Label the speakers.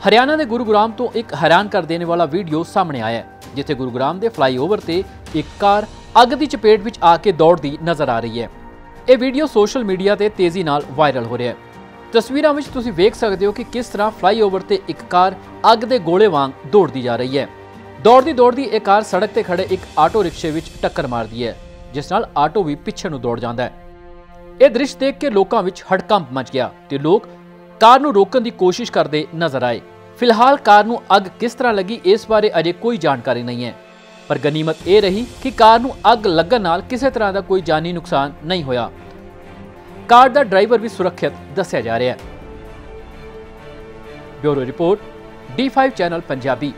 Speaker 1: ਹਰਿਆਣਾ ਦੇ ਗੁਰੂਗ੍ਰਾਮ ਤੋਂ ਇੱਕ ਹੈਰਾਨ ਕਰ ਦੇਣ ਵਾਲਾ ਵੀਡੀਓ ਸਾਹਮਣੇ ਆਇਆ ਹੈ, ਜਿੱਥੇ ਗੁਰੂਗ੍ਰਾਮ ਦੇ ਫਲਾਈਓਵਰ ਤੇ ਇੱਕ ਕਾਰ ਅੱਗ ਦੀ ਚਪੇਟ ਵਿੱਚ ਆ ਕੇ ਦੌੜਦੀ ਨਜ਼ਰ ਆ ਰਹੀ ਹੈ। ਇਹ ਵੀਡੀਓ ਸੋਸ਼ਲ ਮੀਡੀਆ ਤੇ ਤੇਜ਼ੀ ਨਾਲ ਵਾਇਰਲ ਹੋ ਰਿਹਾ ਹੈ। ਤਸਵੀਰਾਂ ਵਿੱਚ ਤੁਸੀਂ ਵੇਖ ਸਕਦੇ ਹੋ ਕਿ ਕਿਸ ਤਰ੍ਹਾਂ ਫਲਾਈਓਵਰ ਤੇ ਇੱਕ ਕਾਰ ਅੱਗ ਦੇ ਗੋਲੇ ਵਾਂਗ ਦੌੜਦੀ ਜਾ ਰਹੀ ਹੈ। ਦੌੜਦੀ ਦੌੜਦੀ ਇਹ ਕਾਰ ਸੜਕ ਤੇ ਖੜੇ ਇੱਕ ਆਟੋ ਰਿਕਸ਼ੇ ਵਿੱਚ ਟੱਕਰ ਮਾਰਦੀ ਹੈ, ਜਿਸ ਨਾਲ ਆਟੋ ਵੀ ਪਿੱਛੇ ਨੂੰ ਦੌੜ ਜਾਂਦਾ ਹੈ। ਇਹ ਦ੍ਰਿਸ਼ ਦੇਖ ਕੇ ਲੋਕਾਂ ਵਿੱਚ ਹੜਕੰਪ ਮਚ ਗਿਆ ਤੇ ਲੋਕ ਕਾਰ ਨੂੰ ਰੋਕਣ ਦੀ ਕੋਸ਼ਿਸ਼ ਕਰਦੇ ਨਜ਼ਰ ਆਏ। ਫਿਲਹਾਲ ਕਾਰ ਨੂੰ ਅੱਗ ਕਿਸ ਤਰ੍ਹਾਂ ਲੱਗੀ, ਇਸ ਬਾਰੇ ਅਜੇ ਕੋਈ ਜਾਣਕਾਰੀ ਨਹੀਂ ਹੈ। ਪਰ ਗਨੀਮਤ ਇਹ ਰਹੀ ਕਿ ਕਾਰ ਨੂੰ ਅੱਗ ਲੱਗਣ ਨਾਲ ਕਿਸੇ ਤਰ੍ਹਾਂ ਦਾ ਕੋਈ ਜਾਨੀ ਨੁਕਸਾਨ ਨਹੀਂ ਹੋਇਆ। ਕਾਰ ਦਾ ਡਰਾਈਵਰ ਵੀ ਸੁਰੱਖਿਅਤ ਦੱਸਿਆ ਜਾ ਰਿਹਾ ਹੈ। Bureau report D5 channel Punjabi.